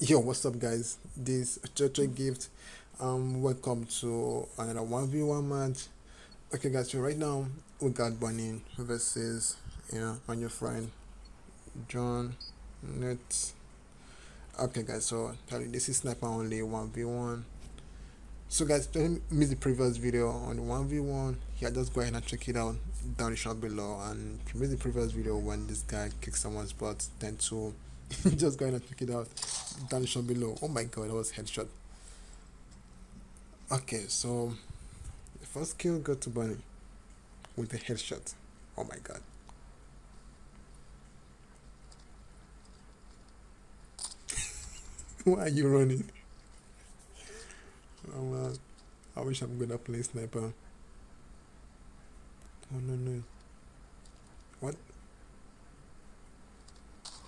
Yo, what's up, guys? This is Jojo Gift. Um, welcome to another one v one match. Okay, guys. So right now we got Bunny versus you know my new friend John Net. Okay, guys. So this is sniper only one v one. So guys, don't miss the previous video on the 1v1. Yeah, just go ahead and check it out down the shot below. And if you missed the previous video when this guy kicks someone's butt, then to just go and check it out down the shot below. Oh my god, that was headshot. Okay, so the first kill got to Bunny with the headshot. Oh my god. Why are you running? Oh I wish I'm gonna play sniper. Oh no no. What?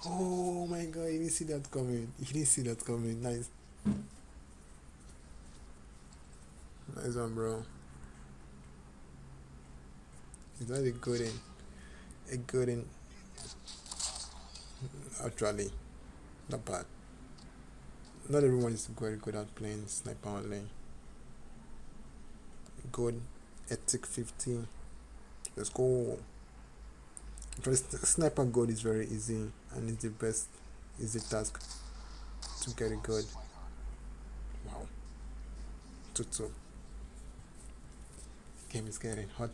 Oh my god, you didn't see that coming. You didn't see that coming. Nice. Nice one, bro. Is that a good in? A good in. Actually, not bad not everyone is very good at playing sniper only. Good ethic 50. Let's go. Sniper gold is very easy and it's the best easy task to get it good. Wow. 2 2. Game is getting hot.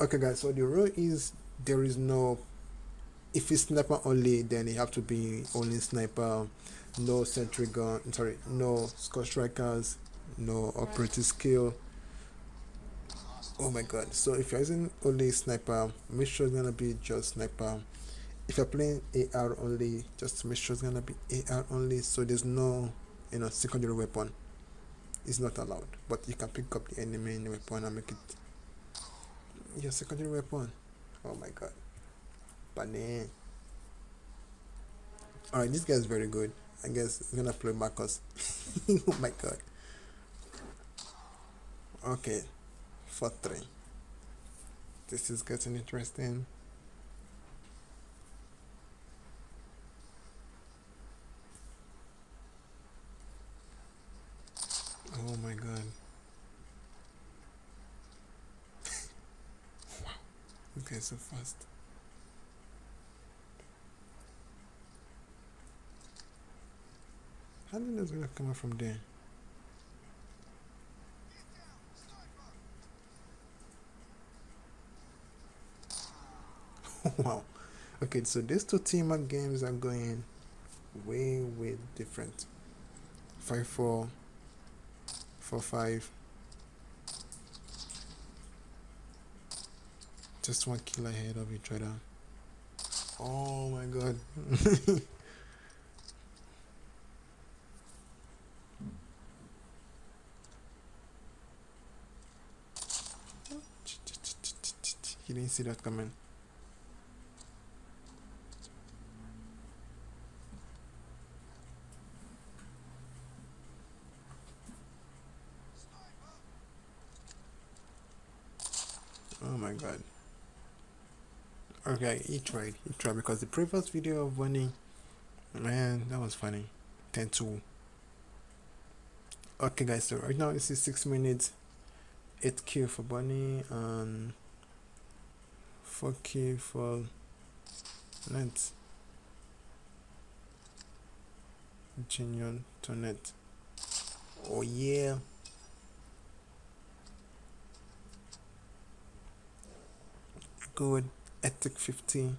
Okay, guys, so the rule is there is no if it's sniper only then you have to be only sniper no sentry gun sorry no score strikers no operative skill oh my god so if you're using only sniper make sure it's gonna be just sniper if you're playing ar only just make sure it's gonna be ar only so there's no you know secondary weapon it's not allowed but you can pick up the enemy weapon and make it your secondary weapon oh my god Bunny. Alright, this guy is very good. I guess he's gonna play Marcus. oh my god. Okay. 4 3. This is getting interesting. Oh my god. wow. Okay, so fast. How did this gonna come out from there? wow. Okay, so these two team up games are going way way different. Five four, four five. Just one kill ahead of each other. Oh my god. He didn't see that coming. My god. Okay, he tried. He tried because the previous video of winning, man, that was funny. 10 2. Okay, guys, so right now this is 6 minutes. 8 kill for Bunny and 4k for length genuine to net. oh yeah good. Ethic 15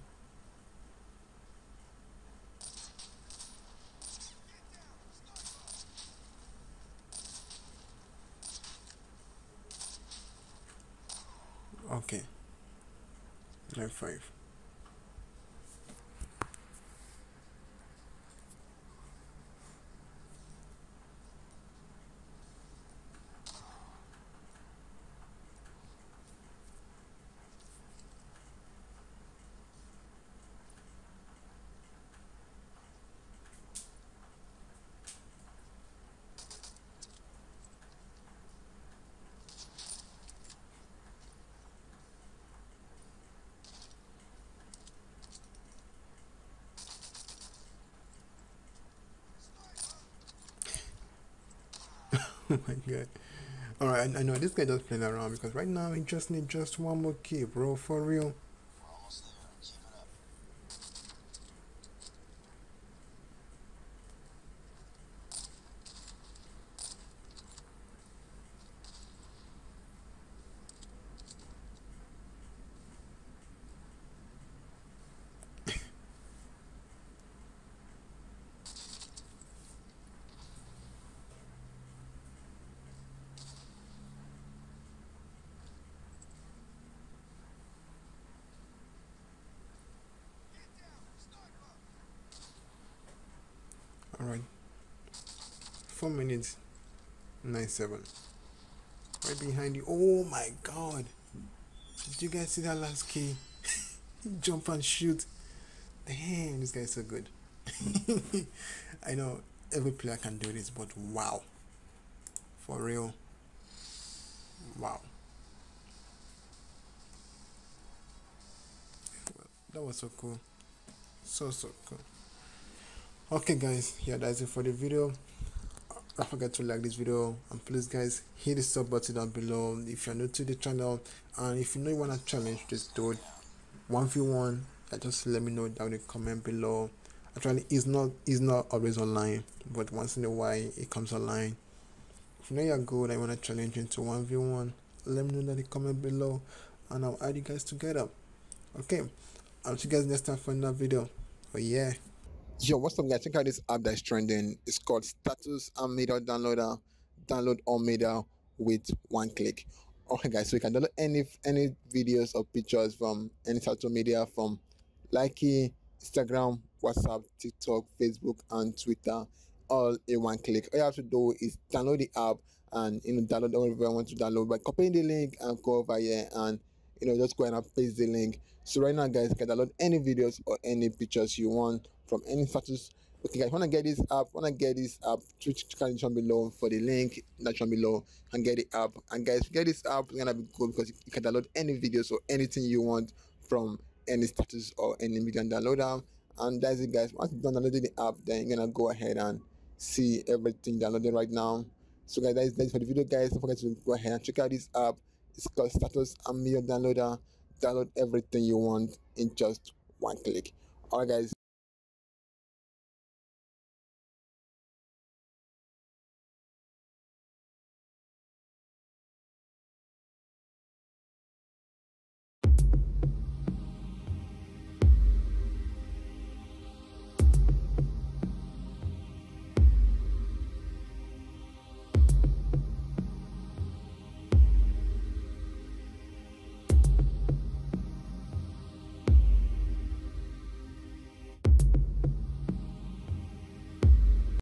okay. F five. oh my god. Alright, I know this guy just playing around because right now he just need just one more key, bro, for real. 4 minutes nine seven. right behind you. Oh my god. Did you guys see that last key jump and shoot. Damn this guy's so good. I know every player can do this but wow. For real. Wow. That was so cool. So so cool. Okay guys. Yeah that's it for the video don't forget to like this video and please guys hit the sub button down below if you're new to the channel. And if you know you want to challenge one v one uh, just let me know down in the comment below. Actually it's not it's not always online but once in a while it comes online. If you know you're good i want to challenge you into 1v1 let me know in the comment below and i'll add you guys together. Okay i'll see you guys next time for another video. Oh yeah Yo, what's up guys? Check out this app that's trending. It's called Status and Media Downloader. Download all media with one click. Okay guys, so you can download any any videos or pictures from any social media from Likee, Instagram, WhatsApp, TikTok, Facebook, and Twitter, all in one click. All you have to do is download the app and you know download whatever you want to download by copying the link and go over here and you know just go ahead and paste the link. So right now guys, you can download any videos or any pictures you want from any status. Okay, guys, want to get this app, want to get this app, Twitch down below for the link That's down below and get the app. And guys, get this app, it's gonna be cool because you can download any videos or anything you want from any status or any media downloader. And that's it, guys. Once you download the app, then you're gonna go ahead and see everything downloaded right now. So, guys, that's, that's for the video, guys. Don't forget to go ahead and check out this app. It's called Status Media Downloader. Download everything you want in just one click. Alright, guys.